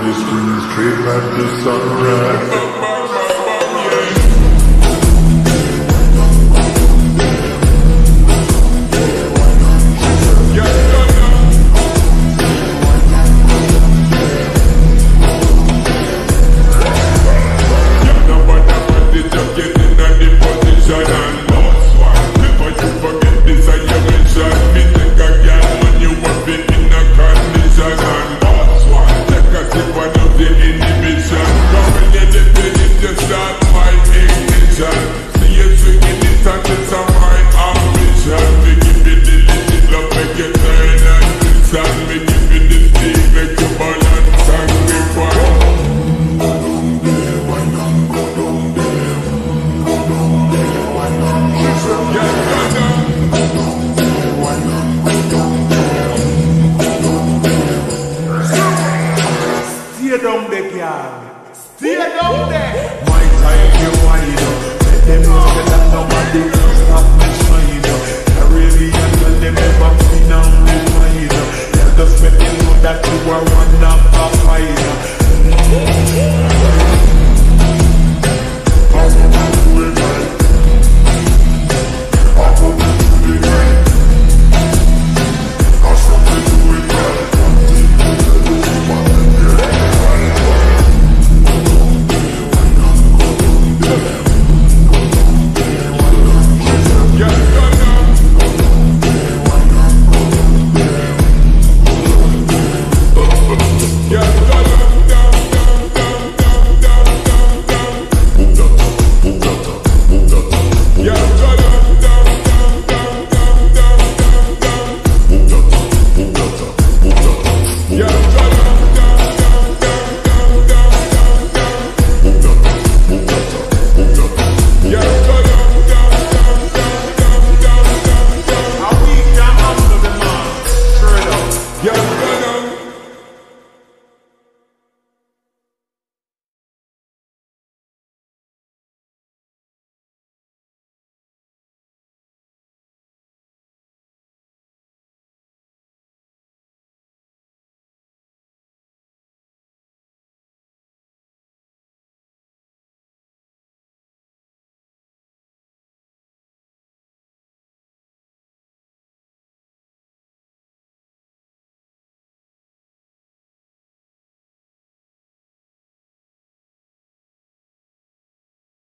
evening. I just scream straight like the sunrise. down there, girl. Stay down there. My time, you wind up. Let them know that nobody can stop me shining up. Caribbean, let them never be rewind up. They just make me know that you are one of the. Mm -hmm. Yeah.